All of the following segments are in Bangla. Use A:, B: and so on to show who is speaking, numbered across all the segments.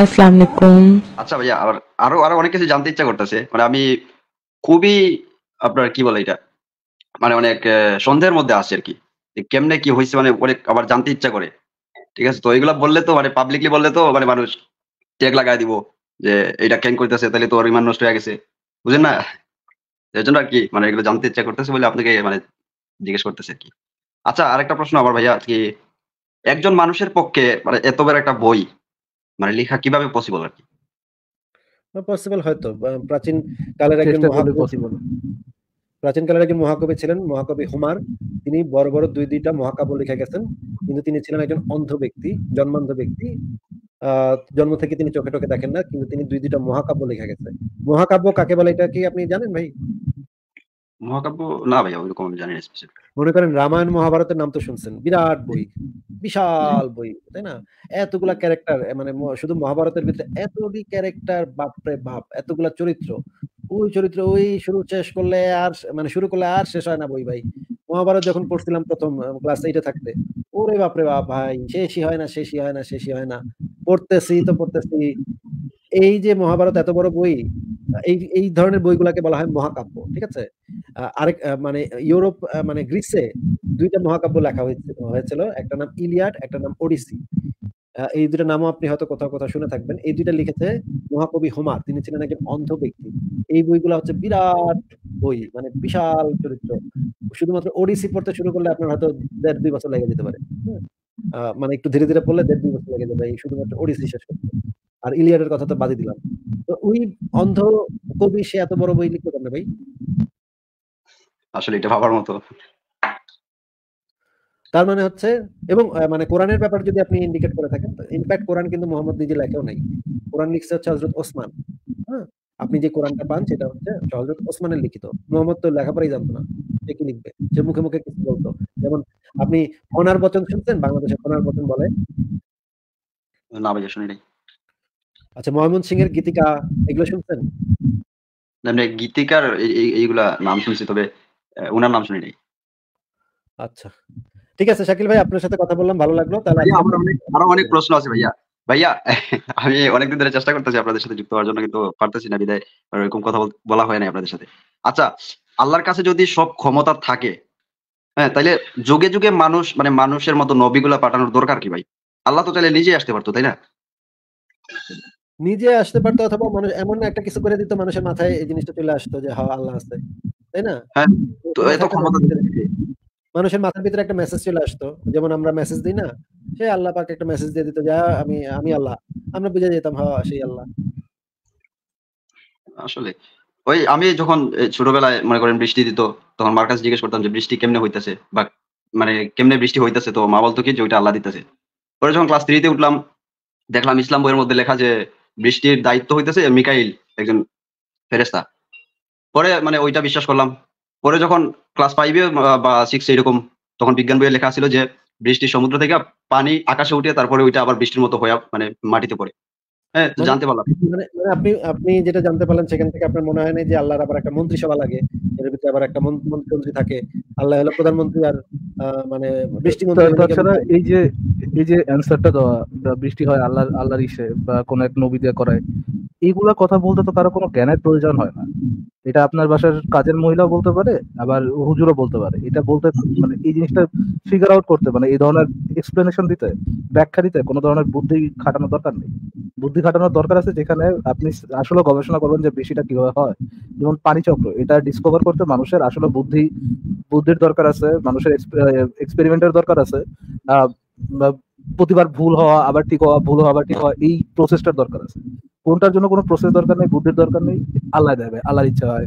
A: আসসালামু
B: আচ্ছা ভাইয়া, আবার আরও আরও অনেক কিছু জানতে ইচ্ছা করতেছে। মানে আমি খুবই আপনার কি বলে এটা? মানে অনেক সন্দেহের মধ্যে আছে আর কি। কেমনে কি হয়েছে মানে অনেক আবার জানতে ইচ্ছা করে। ঠিক আছে, তো এগুলা বললে তো মানে পাবলিকলি বললে তো মানে মানুষ টেক লাগাই দিব যে এটা কেন করতেছে, তাহলে তো ওর ইমান নষ্ট হয়ে গেছে। বুঝেন না? এর জন্য আর কি মানে এগুলো জানতে ইচ্ছা করতেছে বলে আপনাকে মানে জিজ্ঞেস করতেছে আর কি। আচ্ছা আরেকটা প্রশ্ন আমার ভাইয়া কি একজন মানুষের পক্ষে মানে এত বড় একটা বই মানে লেখা কীভাবে পসিবল আর কি?
C: পসিবল হয়তো। প্রাচীন কালের একজন
D: পসিবল
C: প্রাচীন কালের একজন মহাকবি ছিলেন মহাকবি হুমার। তিনি বড় বড় দুই দুইটা মহাকাব্য লিখে গেছেন। কিন্তু তিনি ছিলেন একজন অন্ধ ব্যক্তি জন্মান্ধ ব্যক্তি। আহ জন্ম থেকে তিনি চোখে টোকে দেখেন না কিন্তু তিনি দুই দুইটা মহাকাব্য লিখে গেছে। মহাকাব্য কাকে বলে এটা কি আপনি জানেন ভাই?
B: মহাকাব্য? না ভাইয়া, ওইরকম আমি জানি না।
C: মনে করেন রামায়ণ মহাভারতের নাম তো শুনছেন। বিরাট বই, বিশাল বই, তাই না? এতগুলা ক্যারেক্টার মানে শুধু মহাভারতের ভিতরে এতটি ক্যারেক্টার বাপরে বাপ, এতগুলা চরিত্র। ওই চরিত্র ওই শুরু শেষ করলে আর মানে শুরু করলে আর শেষ হয় না বই, ভাই। মহাভারত যখন পড়ছিলাম প্রথম ক্লাস এইটে থাকতে, ওরে বাপরে বাপ, ভাই, শেষই হয় না, শেষই হয় না, শেষই হয় না। পড়তেছি তো পড়তেছি। এই যে মহাভারত এত বড় বই, এই এই ধরনের বইগুলাকে বলা হয় মহাকাব্য, ঠিক আছে? আরেক মানে ইউরোপ মানে গ্রিসে দুইটা মহাকাব্য লেখা হয়েছিল। একটা নাম ইলিয়াড, একটা নাম ওডিসি। এই দুটো নামও আপনি হয়তো কোথাও কোথাও শুনে থাকবেন। এই দুইটা লিখেছে মহাকবি হোমার। তিনি ছিলেন একজন অন্ধ ব্যক্তি। এই বইগুলো হচ্ছে বিরাট বই মানে বিশাল চরিত্র। শুধুমাত্র ওডিসি পড়তে শুরু করলে আপনার হয়তো দেড়, দুই বছর লেগে যেতে পারে। মানে একটু ধীরে ধীরে পড়লে দেড়, দুই বছর লেগে যাবে। এই শুধুমাত্র ওডিসি শেষ করতে। আর ইলিয়াডের কথা তো বাদই দিলাম। তো ওই অন্ধ কবি, সে এত বড় বই লিখতে পারে ভাই।
B: আসলে এটা ভাবার মতো।
C: তার মানে হচ্ছে এবং মানে কোরআনের ব্যাপারে যদি আপনি ইন্ডিকেট করে থাকেন ইনফ্যাক্ট কোরআন কিন্তু মোহাম্মদ নিজে লেখেও নাই। কোরআন লিখছে হচ্ছে হজরত ওসমান হ্যাঁ? আপনি যে কোরআনটা পান সেটা হচ্ছে হজরত ওসমানের লিখিত। মোহাম্মদ তো লেখাপড়াই জানতো না সে কি লিখবে? সে মুখে মুখে কিছু বলতো। যেমন আপনি খনার বচন শুনছেন? বাংলাদেশে খনার বচন বলে?
B: না ভাইয়া শুনি নাই।
C: আচ্ছা ময়মন সিং এর গীতিকা এগুলো শুনছেন?
B: এমনি গীতিকার এই- এই- এইগুলা নাম শুনছি তবে উনার নাম শুনি নাই
C: আচ্ছা। ঠিক আছে শাকিল ভাই আপনার সাথে কথা বললাম ভালো লাগল। তাহলে
B: আমার অনেক আরও অনেক প্রশ্ন আছে ভাইয়া। ভাইয়া আমি অনেকদিন ধরে চেষ্টা করতেছি আপনাদের সাথে যুক্ত হওয়ার জন্য কিন্তু পারতেছি না বিদায়। এরকম কথা বলা হয় নাই আপনাদের সাথে। আচ্ছা আল্লাহর কাছে যদি সব ক্ষমতা থাকে হ্যাঁ তাইলে যুগে যুগে মানুষ মানে মানুষের মতো নবীগুলা পাঠানোর দরকার কি ভাই? আল্লাহ তো চাইলে নিজেই আসতে পারতো তাই না?
C: নিজে আসতে পারতো অথবা মানুষ এমন একটা কিছু করে দিত মানুষের মাথায় এই জিনিসটা চলে আসতো যে হ্যাঁ আল্লাহ আছে। তাই না?
B: হ্যাঁ, এত ক্ষমতা
C: মানুষের মাথার ভিতরে একটা মেসেজ চলে আসতো। যেমন আমরা মেসেজ দিই না সে আল্লাহ পাক একটা মেসেজ দিয়ে দিত যা আমি আমি আল্লাহ। আমরা বুঝে যেতাম হ্যাঁ সেই আল্লাহ।
B: আসলে ওই আমি যখন ছোটবেলায় মনে করেন বৃষ্টি দিত তখন মার কাছে জিজ্ঞেস করতাম যে বৃষ্টি কেমনে হইতেছে? বা মানে কেমনে বৃষ্টি হইতেছে তো? মা বলতো কি যে ওইটা আল্লাহ দিতেছে। পরে যখন ক্লাস থ্রিতে উঠলাম দেখলাম ইসলাম বইয়ের মধ্যে লেখা যে বৃষ্টির দায়িত্ব হইতেছে মিকাইল একজন ফেরেস্তা পরে মানে ওইটা বিশ্বাস করলাম। পরে যখন ক্লাস ফাইভে বা সিক্স এরকম তখন বিজ্ঞান বইয়ে লেখা ছিল যে বৃষ্টি সমুদ্র থেকে পানি আকাশে উঠে তারপরে ওইটা আবার বৃষ্টির মতো হয়ে মানে মাটিতে পড়ে। হ্যাঁ
C: মানে-
B: জানতে পারলাম।
C: মানে মানে আপনি আপনি যেটা জানতে পারলেন সেখান থেকে আপনার মনে হয় না যে আল্লাহর আবার একটা মন্ত্রিসভা লাগে। এর ভিতরে আবার একটা মন্ত্রী থাকে। আল্লাহ হলো প্রধানমন্ত্রী আর আহ, মানে বৃষ্টি
D: তাছাড়া এই যে এই যে অ্যান্সারটা দেওয়া বৃষ্টি হয় আল্লাহ আল্লাহর ইসে বা কোনো এক নবী দিয়ে করায় এইগুলা কথা বলতে তো কারও কোনো জ্ঞানের প্রয়োজন হয় না। এটা আপনার বাসার কাজের মহিলাও বলতে পারে, আবার হুজুরও বলতে পারে। এটা বলতে মানে এই জিনিসটা ফিগার আউট করতে মানে এই ধরনের এক্সপ্লেনেশন দিতে, ব্যাখ্যা দিতে কোনো ধরনের বুদ্ধি খাটানোর দরকার নেই। বুদ্ধি খাটানোর দরকার আছে যেখানে আপনি আসলে গবেষণা করবেন যে বেশিটা কীভাবে হয়। যেমন পানি চক্র, এটা ডিসকভার করতে মানুষের আসলে বুদ্ধি, বুদ্ধির দরকার আছে, মানুষের এক্সপেরিমেন্টের দরকার আছে। প্রতিবার ভুল হওয়া, আবার ঠিক হওয়া, ভুল হওয়া, আবার ঠিক হওয়া, এই প্রসেসটার দরকার আছে। কোনটার জন্য কোনো প্রসেস দরকার নেই বুদ্ধির দরকার নেই আল্লাহ দেবে আল্লাহর ইচ্ছা হয়।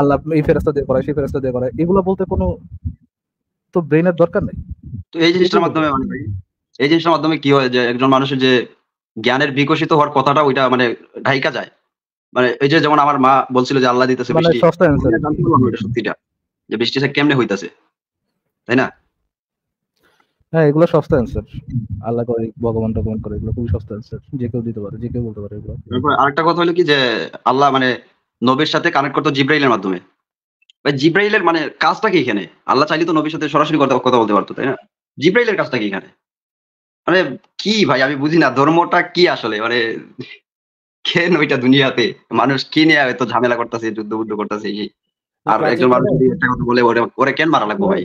D: আল্লাহ এই ফেরস্তা দিয়ে করায় সেই ফেরস্তা দিয়ে করায়। এগুলো বলতে কোনো তো ব্রেনের দরকার নেই।
B: তো এই জিনিসটার মাধ্যমে মানে ভাই, এই জিনিসটার মাধ্যমে কি হয় যে একজন মানুষের যে জ্ঞানের বিকশিত হওয়ার কথাটা ওইটা মানে ঢাইকা যায়। মানে এই যে যেমন আমার মা বলছিল যে আল্লাহ দিতেছে
D: মানে
B: বৃষ্টি। সত্যিটা যে বৃষ্টিটা কেমনে হইতাছে তাই না?
D: হ্যাঁ এগুলো সস্তা অ্যান্সার আল্লাহ করে, ভগবান টগবান করে, এগুলো খুবই সস্তা অ্যান্সার যে কেউ দিতে পারে, যে কেউ বলতে পারে এগুলো।
B: আরেকটা কথা হলো কি যে, আল্লাহ মানে নবীর সাথে কানেক্ট করতো জিব্রাইলের মাধ্যমে। জিব্রাইলের মানে কাজটা কি এখানে? আল্লাহ চাইলে তো নবীর সাথে সরাসরি কথা বলতে পারতো, তাই না? জিব্রাইলের কাজটা কি এখানে? মানে কি ভাই, আমি বুঝি না, ধর্মটা কি আসলে? মানে কেন ওইটা দুনিয়াতে? মানুষ কি নিয়ে এত ঝামেলা করতেছে যুদ্ধ বুদ্ধ করতেছে আর একজন মানুষ একটা কথা বলে ওরে কেন মারা লাগবো ভাই?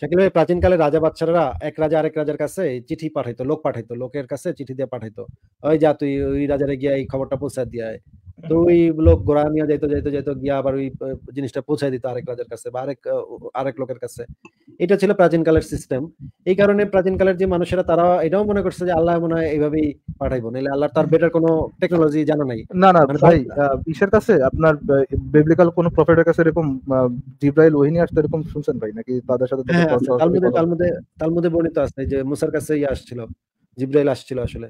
C: ভাই প্রাচীনকালে রাজা বাচ্চারা এক রাজা আরেক রাজার কাছে চিঠি পাঠাইতো, লোক পাঠাইতো, লোকের কাছে চিঠি দিয়ে পাঠাইতো ওই যা তুই ওই রাজারে গিয়ে এই খবরটা পৌঁছা দিয়া। তো ওই লোক ঘোড়া নিয়ে যাইতো যাইতো যাইতো গিয়া আবার ওই জিনিসটা পৌঁছায় দিত আরেক রাজার কাছে বা আরেক আরেক লোকের কাছে। এটা ছিল প্রাচীনকালের সিস্টেম এই কারণে প্রাচীনকালের যে মানুষেরা তারা এটাও মনে করছে যে আল্লাহ মনে হয় এইভাবেই পাঠাইবো নাহলে আল্লাহর তার বেটার কোনো টেকনোলজি জানা নাই।
D: না না
C: মানে
D: ভাই ইসের কাছে আপনার বিবলিক্যাল কোন প্রফেটের কাছে এরকম জিব্রাইল ওহিনী আসতো এরকম শুনছেন ভাই নাকি তাদের সাথে তাদের
C: হ্যাঁ তালমুদে তালমুদে তালমুদে বর্ণিত আছে যে মুসার কাছে ইয়ে আসছিল জিব্রাইল আসছিল আসলে।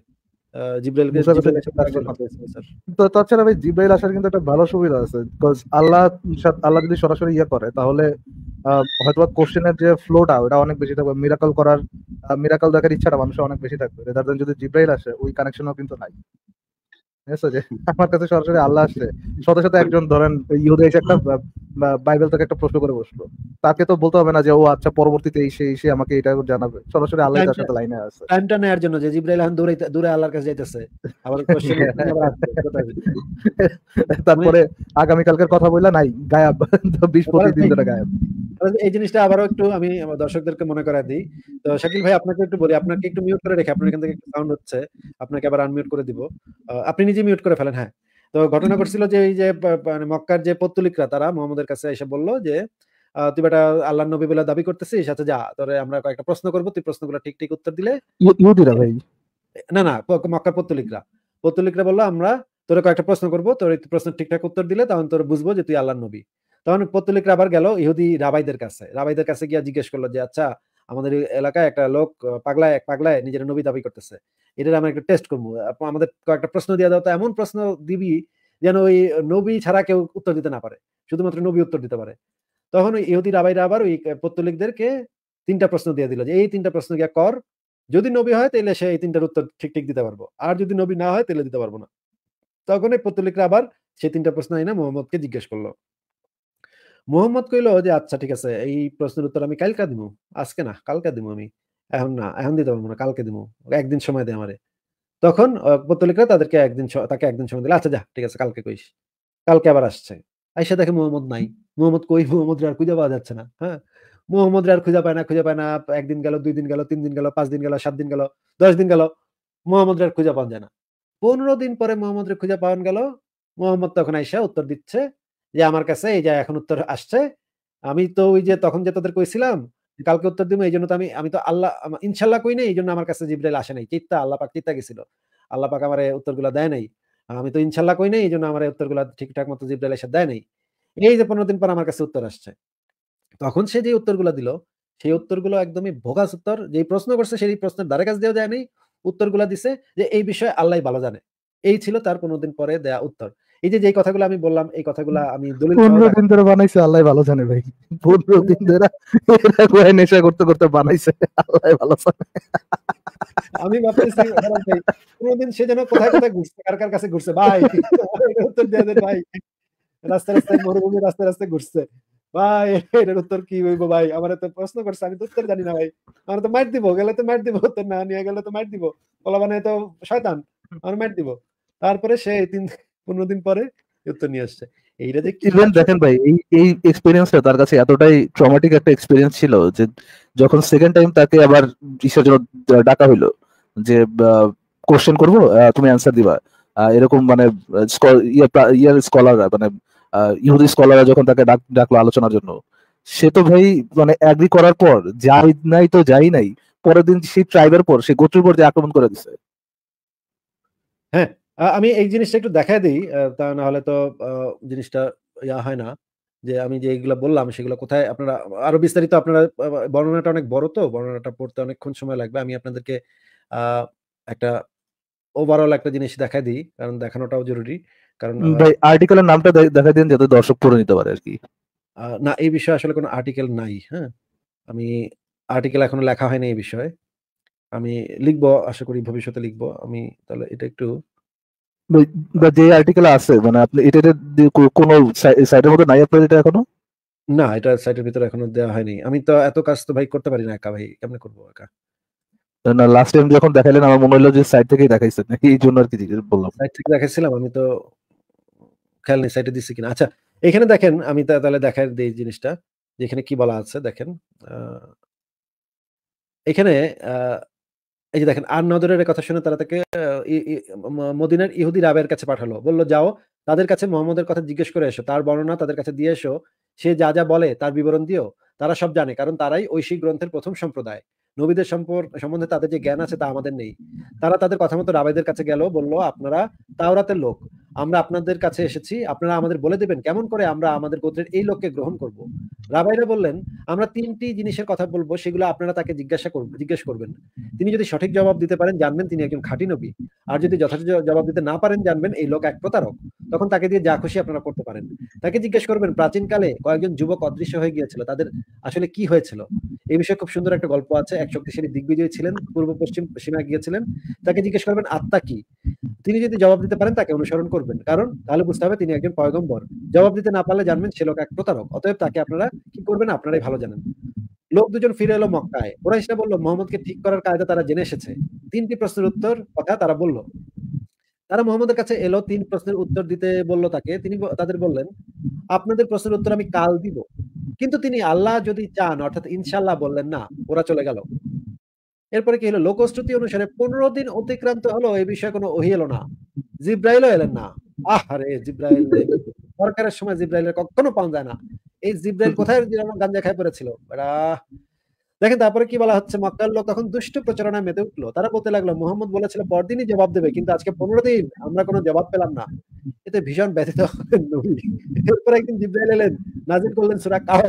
C: জিব্রাইলকে।
D: তো তাছাড়া ভাই জিব্রাইল আসার কিন্তু একটা ভালো সুবিধা আছে বিকজ আল্লাহ আল্লাহ যদি সরাসরি ইয়ে করে তাহলে হয়তো কোশ্চেনের যে ফ্লোটা ওটা অনেক বেশি থাকবে। মিরাকল করার মিরাকল দেখার ইচ্ছাটা মানুষের অনেক বেশি থাকবে। রেদার দেন যদি জিব্রাইল আসে ওই কানেকশনও কিন্তু নাই। আমার কাছে সরাসরি আল্লাহ আসছে। সাথে সাথে একজন ধরেন ইহুদে এসে একটা বাইবেল থেকে একটা প্রশ্ন করে বসল। তাকে তো বলতে হবে না যে ও আচ্ছা পরবর্তীতে এসে এসে আমাকে এটা জানাবে। সরাসরি আল্লাহ তার সাথে লাইনে আছে।
C: টাইমটা নেয়ার জন্য যে জিব্রাইল এখন দূরে দূরে আল্লাহর কাছে যাইতেছে। আবার আসবে,
D: তারপরে আগামীকালকের কথা বললা নাই গায়াব। বিশ পঁচিশ দিন ধরে গায়াব।
C: এই জিনিসটা আবারও একটু আমি আমার দর্শকদেরকে মনে দিই। তো শাকিল ভাই আপনাকে একটু বলি আপনাকে একটু মিউট করে রেখে আপনার এখান থেকে সাউন্ড হচ্ছে আপনাকে আবার আনমিউট করে দিব। আপনি নিজে মিউট করে ফেলেন হ্যাঁ। তো ঘটনা ঘটছিল যে এই যে মানে মক্কার যে পত্তলিকরা তারা মোহাম্মদের কাছে এসে বলল যে তুই বেটা আল্লাহ নবী বলে দাবি করতেছিস আচ্ছা যা তোরে আমরা কয়েকটা প্রশ্ন করব তুই প্রশ্নগুলো ঠিক ঠিক উত্তর দিলে
D: ইহু- ইহুদিরা ভাই।
C: না না মক্কার পত্তলিকরা। পত্তলিকরা বলল আমরা তোরে কয়েকটা প্রশ্ন করব তোর প্রশ্ন ঠিকঠাক উত্তর দিলে তখন তোর বুঝব যে তুই আল্লাহ নবী। তখন পত্তলিকরা আবার গেল ইহুদি রাবাইদের কাছে। রাবাইদের কাছে গিয়া জিজ্ঞেস করল যে আচ্ছা আমাদের এলাকায় একটা লোক পাগলায়, এক পাগলায় নিজের নবী দাবি করতেছে। এটার আমরা একটা টেস্ট করব। আমাদের কয়েকটা প্রশ্ন দিয়ে দাও, তো এমন প্রশ্ন দিবি যেন ওই নবী ছাড়া কেউ উত্তর দিতে না পারে। শুধুমাত্র নবী উত্তর দিতে পারে। তখন ওই ইহুদি রাবাইরা আবার ওই পত্তলিকদেরকে তিনটা প্রশ্ন দিয়ে দিল যে, এই তিনটা প্রশ্ন গিয়া কর। যদি নবী হয় তাহলে সে এই তিনটার উত্তর ঠিক ঠিক দিতে পারব। আর যদি নবী না হয় তাহলে দিতে পারব না। তখন এই পত্তলিকরা আবার সেই তিনটা প্রশ্ন আইনা মোহাম্মদকে জিজ্ঞেস করল। মোহাম্মদ কইলো যে আচ্ছা ঠিক আছে, এই প্রশ্নের উত্তর আমি কালকা দিব আজকে না, কালকা দিব আমি। এখন না, এখন দিতে পারব না, কালকে দিব একদিন সময় দে আমারে। তখন পত্তলিকরা তাদেরকে একদিন তাকে একদিন সময় দিলে আচ্ছা যা, ঠিক আছে, কালকে কইস। কালকে আবার আসছে। আইসা দেখে মোহাম্মদ নাই। মোহাম্মদ কই? মোহাম্মদ আর খুঁজে পাওয়া যাচ্ছে না হ্যাঁ? মোহাম্মদ আর খুঁজে পায় না, খুঁজে পায় না, একদিন গেল, দুই দিন গেল, তিন দিন গেল, পাঁচ দিন গেল, সাত দিন গেল, দশ দিন গেল মোহাম্মদ আর খুঁজে পাওয়া যায় না। পনেরো দিন পরে মোহাম্মদ খুঁজে পাওয়া গেল, মোহাম্মদ তখন আইসা উত্তর দিচ্ছে যে আমার কাছে এই যে এখন উত্তর আসছে, আমি তো ওই যে তখন যে তোদের কইছিলাম কালকে উত্তর দিব এই জন্য তো আমি আমি তো আল্লাহ ইনশাল্লাহ কই নাই এই জন্য আমার কাছে জিব্রাইল আসে নাই। চিত্তা আল্লাহ পাক চিত্তা গেছিল। আল্লাহ পাক আমার উত্তরগুলো দেয় নাই। আমি তো ইনশাল্লাহ কই নাই এই জন্য আমার উত্তরগুলো ঠিকঠাক মতো জিব্রাইল এসে দেয় নাই। এই যে পনেরো দিন পর আমার কাছে উত্তর আসছে। তখন সে যে উত্তরগুলো দিল, সেই উত্তরগুলো একদমই ভোগাস উত্তর, যেই প্রশ্ন করছে, সেই প্রশ্নের দ্বারে কাছ দিয়েও যায় নাই। উত্তরগুলো দিছে যে, এই বিষয়ে আল্লাহ ভালো জানে। এই ছিল তার পনেরো দিন পরে দেয়া উত্তর। এই যে কথাগুলো আমি বললাম এই কথাগুলো আমি দলিল
D: পনেরো দিন ধরে বানাইছে আল্লাহ ভালো জানে ভাই। পনেরো দিন ধরে এরা নেশা করতে করতে বানাইছে আল্লাহ ভালো জানে।
C: আমি ভাবতেছি কোনোদিন সে যেন কোথায় কোথায় ঘুরছে কার কার কাছে ঘুরছে? ভাই উত্তর দিয়ে দেন ভাই। রাস্তায় রাস্তায় মরুভূমি রাস্তায় রাস্তায় ঘুরছে। ভাই এটার উত্তর কি হইব ভাই? আমার তো প্রশ্ন করছে আমি তো উত্তর জানি না ভাই। আমার তো মার দিব গেলে তো মার দিব উত্তর না নিয়ে গেলে তো মার দিব। কলা বানায় তো শয়তান আমার মার দিব। তারপরে সে তিন পনেরো দিন পরে উত্তর নিয়ে আসছে। এইটা যে
D: ইভেন দেখেন ভাই এই এই এক্সপিরিয়েন্সটা তার কাছে এতটাই ট্রমাটিক একটা এক্সপিরিয়েন্স ছিল যে যখন সেকেন্ড টাইম তাকে আবার কিসের জন্য ডাকা হইল যে কোশ্চেন করব তুমি অ্যান্সার দিবা। এরকম মানে আহ, স্ক- ইয়ে ইয়ার স্কলাররা মানে ইহুদি স্কলাররা যখন তাকে ডাক ডাকলো আলোচনার জন্য সে তো ভাই মানে অ্যাগ্রি করার পর যাই নাই তো যাই নাই পরের দিন সেই ট্রাইবের পর সে গোত্রের পর যে আক্রমণ করে দিছে।
C: আ- আমি এই জিনিসটা একটু দেখায় দিই তা না হলে তো জিনিসটা ইয়া হয় না। যে আমি যে এগুলো বললাম সেগুলো কোথায় আপনারা আরও বিস্তারিত আপনারা বর্ণনাটা অনেক বড় তো বর্ণনাটা পড়তে অনেকক্ষণ সময় লাগবে। আমি আপনাদেরকে একটা ওভারঅল একটা জিনিস দেখায় দিই কারণ দেখানোটাও জরুরি। কারণ
D: ভাই আর্টিকেলের নামটা দেখাই দেখা দিন যাতে দর্শক পড়ে নিতে পারে আর কি
C: না এই বিষয়ে আসলে কোনো আর্টিকেল নাই হ্যাঁ? আমি আর্টিকেল এখনও লেখা হয়নি এই বিষয়ে। আমি লিখব আশা করি ভবিষ্যতে লিখব। আমি তাহলে এটা একটু
D: বা- যে আর্টিকেল আছে মানে আপনি এটা এটা কোনো সাইডের মধ্যে নাই আপনার এটা এখনও?
C: না এটা সাইটের ভিতরে এখনও দেওয়া হয়নি। আমি তো এত কাজ তো ভাই করতে পারি না একা ভাই কেমনে করব একা?
D: না লাস্ট টাইম যখন দেখাইলেন আমার মনে হলো যে সাইড থেকেই দেখাইছেন এই জন্য আর কি বললাম
C: সাইড থেকে দেখাচ্ছিলাম আমি তো খেয়াল নেই সাইডে দিচ্ছি কিনা। আচ্ছা এখানে দেখেন আমি তা- তাহলে দেখাই দিই জিনিসটা যে এখানে কি বলা আছে দেখেন আহ, এখানে আহ, এই যে দেখেন আর নদরের কথা শুনে তারা তাকে মদিনার ইহুদি রাবের কাছে পাঠালো। বলল, যাও, তাদের কাছে মোহাম্মদের কথা জিজ্ঞেস করে এসো। তার বর্ণনা তাদের কাছে দিয়ে এসো। সে যা যা বলে তার বিবরণ দিও। তারা সব জানে, কারণ তারাই ঐশী গ্রন্থের প্রথম সম্প্রদায়। নবীদের সম্পর- সম্বন্ধে তাদের যে জ্ঞান আছে তা আমাদের নেই। তারা তাদের কথা মতো রাবেদের কাছে গেল, বলল, আপনারা তাওরাতের লোক। আমরা আপনাদের কাছে এসেছি। আপনারা আমাদের বলে দেবেন কেমন করে আমরা আমাদের গোত্রের এই লোককে গ্রহণ করব। রাবাইরা বললেন, আমরা তিনটি জিনিসের কথা বলব, সেগুলো আপনারা তাকে জিজ্ঞাসা করবেন জিজ্ঞেস করবেন। তিনি যদি সঠিক জবাব দিতে পারেন, জানবেন তিনি একজন খাঁটি নবী। আর যদি যথাযথ জবাব দিতে না পারেন, জানবেন এই লোক এক প্রতারক। তখন তাকে দিয়ে যা খুশি আপনারা করতে পারেন। তাকে জিজ্ঞেস করবেন, প্রাচীনকালে কয়েকজন যুবক অদৃশ্য হয়ে গিয়েছিল। তাদের আসলে কি হয়েছিল? এই বিষয়ে খুব সুন্দর একটা গল্প আছে। এক শক্তিশালী দিগ্বিজয়ী ছিলেন, পূর্ব পশ্চিম সীমায় গিয়েছিলেন। তাকে জিজ্ঞেস করবেন, আত্মা কি? তিনি যদি জবাব দিতে পারেন, তাকে অনুসরণ করবেন। কারণ তাহলে বুঝতে হবে তিনি একজন পয়গম্বর। জবাব দিতে না পারলে জানবেন সে লোক এক প্রতারক। অতএব তাকে আপনারা কি করবেন? আপনারাই ভালো জানেন। লোক দুজন ফিরে এলো মক্কায়। ওরাইশরা বলল, মোহাম্মদকে ঠিক করার কায়দা তারা জেনে এসেছে। তিনটি প্রশ্নের উত্তর কথা তারা বলল। তারা মোহাম্মদের কাছে এলো, তিন প্রশ্নের উত্তর দিতে বলল তাকে। তিনি তাদের বললেন, আপনাদের প্রশ্নের উত্তর আমি কাল দিব। কিন্তু তিনি আল্লাহ যদি চান, অর্থাৎ ইনশাল্লাহ বললেন, না, ওরা চলে গেল। এরপরে কি হলো? লোকশ্রুতি অনুসারে পনেরো দিন অতিক্রান্ত হলো এই বিষয়ে কোনো ওহি এলো না। জিব্রাইলও এলেন না। আহারে, জিব্রাইল সরকারের সময় জিব্রাইলের কখনো পাওয়া যায় না। এই জিব্রাইল কোথায় গাঞ্জা খায় পড়েছিল। দেখেন তারপরে কি বলা হচ্ছে? মক্কার লোক তখন দুষ্ট প্রচারণায় মেতে উঠল। তারা বলতে লাগল মোহাম্মদ বলেছিল পরদিনই জবাব দেবে কিন্তু আজকে পনেরো দিন আমরা কোনো জবাব পেলাম না। এতে ভীষণ ব্যথিত হলেন নবী। এরপর একদিন জিব্রাইল এলেন নাজির করলেন সুরা কাহ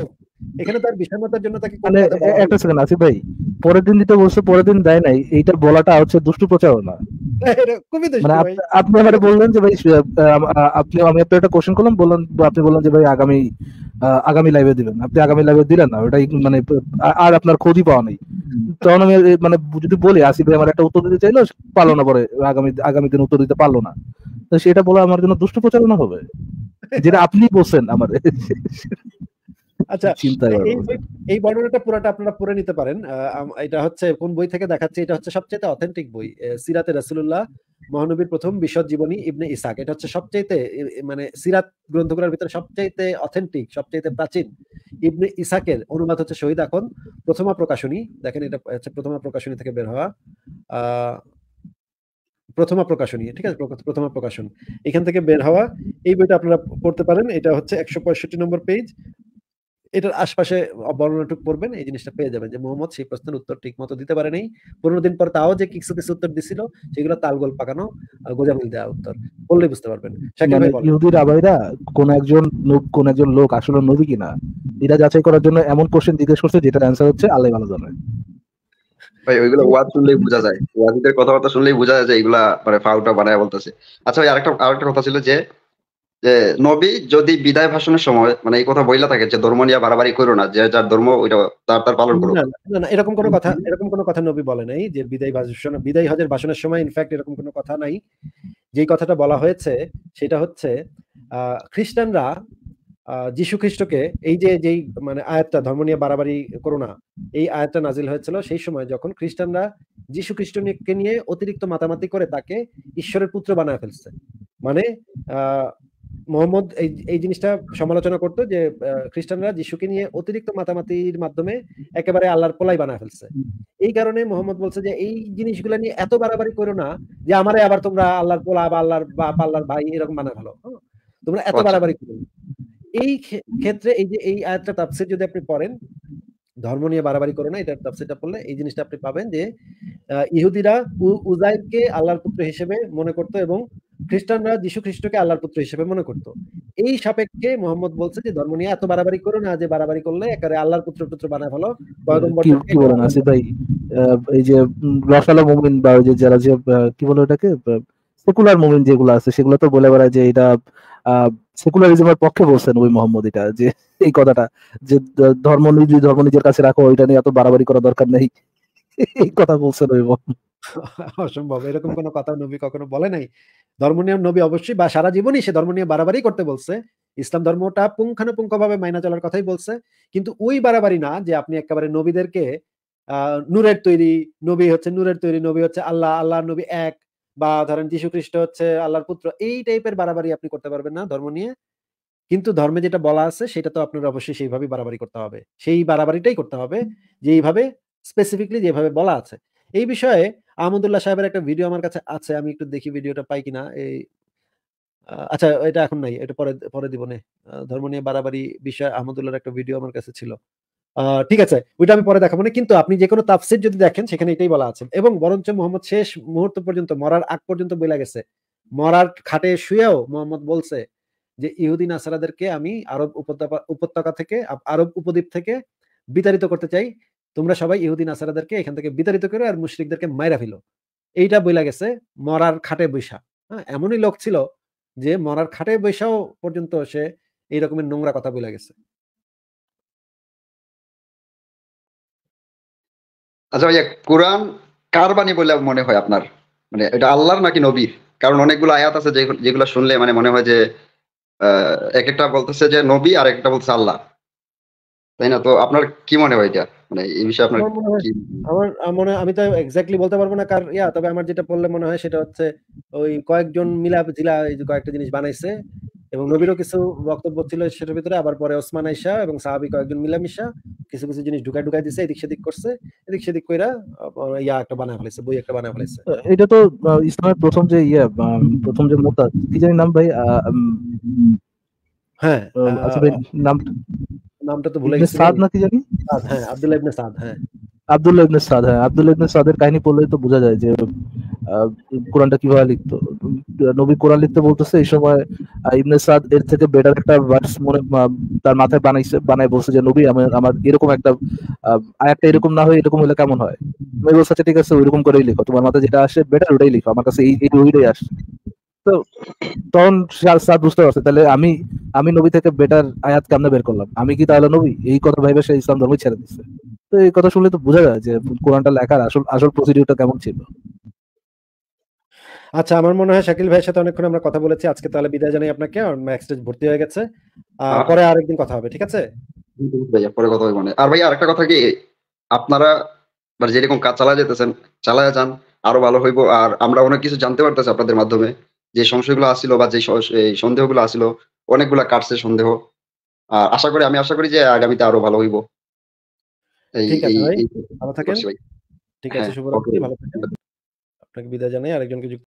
C: এখানে তার বিষণ্ণতার জন্য তাকে
D: মানে একটা সেকেন্ড আসিফ ভাই পরের দিন দিতে বলছে পরের দিন দেয় নাই। এইটা বলাটা হচ্ছে দুষ্টু প্রচারণা। মানে আপনি আমারে বললেন যে ভাই আপনি আমি একটা কোশ্চেন করলাম বললেন আপনি বললেন যে ভাই আগামী আগামী লাইভে দিবেন আপনি আগামী লাইভে দিলেন না ওটাই মানে আর আপনার খোঁজই পাওয়া নেই। তখন আমি মানে যদি বলি আসিফ ভাই আমার একটা উত্তর দিতে চাইলো পারল না পরে আগামী আগামী দিন উত্তর দিতে পারল না। তো সেটা বলে আমার জন্য দুষ্ট প্রচারণা হবে। যেটা আপনি বলছেন আমার।
C: আচ্ছা এই বর্ণনাটা পুরোটা আপনারা পড়ে নিতে পারেন। এটা হচ্ছে কোন বই থেকে দেখাচ্ছে? এটা হচ্ছে সবচেয়ে অথেন্টিক বই সিরাতে রাসূলুল্লাহ মহানবীর প্রথম বিশদ জীবনী ইবনে ইসাক। এটা হচ্ছে সবচাইতে মানে সিরাত গ্রন্থগুলোর ভিতরে সবচাইতে অথেন্টিক সবচাইতে প্রাচীন ইবনে ইসাকের অনুবাদ হচ্ছে শহীদ এখন প্রথমা প্রকাশনী। দেখেন এটা হচ্ছে প্রথমা প্রকাশনী থেকে বের হওয়া প্রথমা প্রকাশনী, ঠিক আছে? প্রথমা প্রকাশন। এখান থেকে বের হওয়া, এই বইটা আপনারা পড়তে পারেন। এটা হচ্ছে একশো পঁয়ষট্টি নম্বর পেজ এটার আশপাশে বর্ণনাটুক পড়বেন এই জিনিসটা পেয়ে যাবেন যে মোহাম্মদ সেই প্রশ্নের উত্তর ঠিক মতো দিতে পারে নাই পনেরো দিন পর তাও যে কিছু কিছু উত্তর দিছিল সেগুলো তালগোল পাকানো গোজামিল দেওয়া উত্তর। বললেই বুঝতে পারবেন। শাকিল
D: মানে। ইহুদির আবাইরা কোন একজন নব- কোন একজন লোক আসলে নবী কিনা এটা যাচাই করার জন্য এমন কোশ্চেন জিজ্ঞেস করছে যেটার অ্যান্সার হচ্ছে আল্লাহ ভালো জানে।
B: ভাই ওইগুলো ওয়াজ শুনলেই বোঝা যায়। ওয়াজিদের কথাবার্তা শুনলেই বোঝা যায় যে এগুলা মানে ফাউটা বানায় বলতেছে। আচ্ছা ভাই আরেকটা আরেকটা কথা ছিল যে যে নবী যদি বিদায় ভাষণের সময় মানে এই কথা বইলা থাকে যে ধর্ম নিয়ে বাড়াবাড়ি করো না যে যার ধর্ম ওইটা তার তার পালন করো।
C: না না, এরকম কোনো কথা এরকম কোনো কথা নবী বলে নাই যে বিদায় ভাষণ বিদায় হজের ভাষণের সময় ইনফ্যাক্ট এরকম কোনো কথা নাই। যেই কথাটা বলা হয়েছে সেটা হচ্ছে খ্রিস্টানরা যীশু খ্রিস্টকে এই যে যেই মানে আয়াতটা ধর্ম নিয়ে বাড়াবাড়ি করো না এই আয়াতটা নাজিল হয়েছিল সেই সময় যখন খ্রিস্টানরা যীশু খ্রিস্টকে নিয়ে অতিরিক্ত মাতামাতি করে তাকে ঈশ্বরের পুত্র বানায় ফেলছে। মানে আহ মোহাম্মদ এই এই জিনিসটা সমালোচনা করতো যে খ্রিস্টানরা যিশুকে নিয়ে অতিরিক্ত মাতামাতির মাধ্যমে একেবারে আল্লাহর পোলাই বানায় ফেলছে এই কারণে মোহাম্মদ বলছে যে এই জিনিসগুলো নিয়ে এত বাড়াবাড়ি করো না যে আমারে আবার তোমরা আল্লাহর পোলা বা আল্লাহর বাপ আল্লাহর ভাই এরকম বানায় ফেলো হ্যাঁ? তোমরা এত
B: আচ্ছা।
C: বাড়াবাড়ি করো এই ক্ষেত্রে এই যে এই আয়াতটা তাফসির যদি আপনি পড়েন ধর্ম নিয়ে বাড়াবাড়ি করো না এটা তাফসিরটা পড়লে এই জিনিসটা আপনি পাবেন যে ইহুদিরা উজাইরকে আল্লাহর পুত্র হিসেবে মনে করতো এবং খ্রিস্টানরা যীশু খ্রিস্টকে আল্লাহর পুত্র হিসেবে মনে করতো। এই সাপেক্ষে মোহাম্মদ বলছে যে, ধর্ম নিয়ে এত বাড়াবাড়ি করো না যে বাড়াবাড়ি করলে একেবারে আল্লাহর পুত্র পুত্র বানায় ফেলো।
D: কি বলেন? আসিফ ভাই এই যে রসালো মুমিন বা ওই যে যারা যে কি বলে ওটাকে? সেকুলার মুমিন যেগুলো আছে, সেগুলো তো বলে বেড়ায় যে এটা সেকুলারিজমের পক্ষে বলছেন ওই মোহাম্মদ এটা, যে এই কথাটা, যে ধর্ম নিজ ধর্ম নিজের কাছে রাখো, ওইটা নিয়ে এত বাড়াবাড়ি করা দরকার নেই। এই কথা বলছেন ওই মোহাম্মদ।
C: অসম্ভব। এরকম কোনো কথা নবী কখনো বলে নাই। ধর্ম নিয়ে নবী অবশ্যই বা সারা জীবনই সে ধর্ম নিয়ে বাড়াবাড়ি করতে বলছে। ইসলাম ধর্মটা পুঙ্খানুপুঙ্খ ভাবে মাইনা চলার কথাই বলছে। কিন্তু ওই বাড়াবাড়ি না যে আপনি একেবারে নবীদেরকে নূরের তৈরি নবী হচ্ছে নূরের তৈরি নবী হচ্ছে আল্লাহ, আল্লাহর নবী এক বা ধরেন যীশু খ্রিস্ট হচ্ছে আল্লাহর পুত্র, এই টাইপের বাড়াবাড়ি আপনি করতে পারবেন না ধর্ম নিয়ে। কিন্তু ধর্মে যেটা বলা আছে সেটা তো আপনার অবশ্যই সেইভাবে বাড়াবাড়ি করতে হবে। সেই বাড়াবাড়িটাই করতে হবে যেইভাবে স্পেসিফিকলি যেভাবে বলা আছে। এই বিষয়ে আহমদুল্লাহ সাহেবের একটা ভিডিও আমার কাছে আছে, আমি একটু দেখি ভিডিওটা পাই কিনা। এই আচ্ছা এটা এখন নাই, এটা পরে পরে দিব নে। ধর্ম নিয়ে বাড়াবাড়ি বিষয়ে আহমদুল্লাহর একটা ভিডিও আমার কাছে ছিল। ঠিক আছে, ওইটা আমি পরে দেখাবো না। কিন্তু আপনি যে কোনো তাফসির যদি দেখেন, সেখানে এটাই বলা আছে। এবং বরঞ্চ মোহাম্মদ শেষ মুহূর্ত পর্যন্ত, মরার আগ পর্যন্ত বইলা গেছে। মরার খাটে শুয়েও মোহাম্মদ বলছে যে, ইহুদি নাসারাদেরকে আমি আরব উপত্যকা উপত্যকা থেকে আরব উপদ্বীপ থেকে বিতাড়িত করতে চাই। তোমরা সবাই ইহুদি নাসারাদেরকে এখান থেকে বিতাড়িত করো আর মুশরিকদেরকে মাইরা ফেলো। এইটা বইলা গেছে মরার খাটে বৈশা। হ্যাঁ এমনই লোক ছিল যে মরার খাটে বৈশাও পর্যন্ত সে এই রকমের নোংরা কথা বইলা গেছে।
B: আচ্ছা ভাইয়া, কোরআন কার বাণী বলে মনে হয় আপনার? মানে এটা আল্লাহর নাকি নবীর? কারণ অনেকগুলো আয়াত আছে যেগুলো শুনলে মানে মনে হয় যে এক একটা বলতেছে যে নবী আর একটা বলতেছে আল্লাহ। তাই না? তো আপনার কি মনে হয় এটা? মানে এই বিষয়ে আপনার
C: আমার মনে আমি তো এক্স্যাক্টলি বলতে পারব না কার ইয়া তবে আমার যেটা পড়লে মনে হয় সেটা হচ্ছে ওই কয়েকজন মিলা জিলা এই যে কয়েকটা জিনিস বানাইছে এবং নবীরও কিছু বক্তব্য ছিল সেটার ভিতরে আবার পরে ওসমান আইসা এবং সাহাবি কয়েকজন মিলামিশা কিছু কিছু জিনিস ঢুকাই ঢুকাই দিছে এদিক সেদিক করছে এদিক সেদিক কইরা ইয়া একটা বানায় ফেলেছে বই একটা বানায় ফেলেছে
D: এটা তো ইসলামের প্রথম যে ইয়ে প্রথম যে মোতা কি জানি নাম ভাই
C: হ্যাঁ
D: আচ্ছা নাম
C: নামটা তো ভুলে গেছি
D: সাদ নাকি জানি?
C: সাদ, হ্যাঁ আব্দুল্লাহ ইবনে সাদ হ্যাঁ।
D: আব্দুল্লাহ ইবনে সাদ হ্যাঁ আব্দুল্লাহ ইবনে সাদের কাহিনী পড়লে তো বোঝা যায় যে কোরআনটা কীভাবে লিখতো। নবী কোরআন লিখতে বলতেছে এই সময় ইবনে সাদ এর থেকে বেটার একটা ভার্স মনে তার মাথায় বানাইছে বানায় বলছে যে নবী আমার আমার এরকম একটা আয়াতটা এরকম না হয় এরকম হলে কেমন হয়? নবী বলছে আচ্ছা ঠিক আছে ওইরকম করেই লিখো। তোমার মাথায় যেটা আসে বেটার ওটাই লিখো। আমার কাছে এই এই ওইটাই আসে তো তখন সা- সাদ বুঝতে পারছে তাহলে আমি আমি নবী থেকে বেটার আয়াত কেমনে বের করলাম? আমি কি তাহলে নবী? এই কথা ভেবে সে ইসলাম ধর্মই ছেড়ে দিচ্ছে তো এই কথা শুনলে তো বোঝা যায় যে কোরআনটা লেখার আসল আসল প্রসিডিউরটা কেমন ছিল।
C: আচ্ছা আমার মনে হয় শাকিল ভাইয়ের সাথে অনেকক্ষণ আমরা কথা বলেছি। আজকে তাহলে বিদায় জানাই আপনাকে ম্যাক্স স্টেজ ভর্তি হয়ে গেছে।
B: হ্যাঁ।
C: পরে আরেকদিন কথা হবে ঠিক আছে?
B: ভাইয়া পরে কথা হবে মনে। আর ভাইয়া আরেকটা কথা কি আপনারা মানে যেরকম কাজ চালা যেতেছেন চালায় যান আরও ভালো হইব। আর আমরা অনেক কিছু জানতে পারতেছি আপনাদের মাধ্যমে। যে সংশয়গুলো আসছিল বা যে সন্দেহগুলো সন্দেহগুলো আসছিল অনেকগুলা কাটছে সন্দেহ। আর আশা করি আমি আশা করি যে আগামীতে আরও ভালো হইব।
C: ঠিক আছে ভাই, ভালো থাকেন। ঠিক আছে
B: হ্যাঁ,
C: শুভরাত্রি ভালো থাকেন। আপনাকে বিদায় জানাই। আরেকজনকে যুক্ত